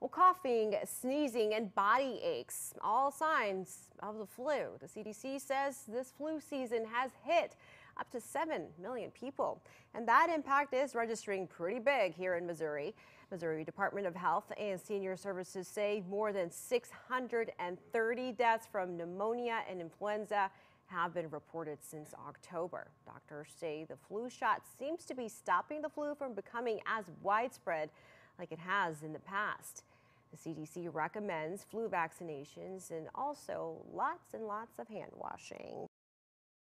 Well, coughing, sneezing, and body aches, all signs of the flu. The CDC says this flu season has hit up to 7 million people. And that impact is registering pretty big here in Missouri. Missouri Department of Health and Senior Services say more than 630 deaths from pneumonia and influenza have been reported since October. Doctors say the flu shot seems to be stopping the flu from becoming as widespread like it has in the past. The CDC recommends flu vaccinations and also lots and lots of hand washing.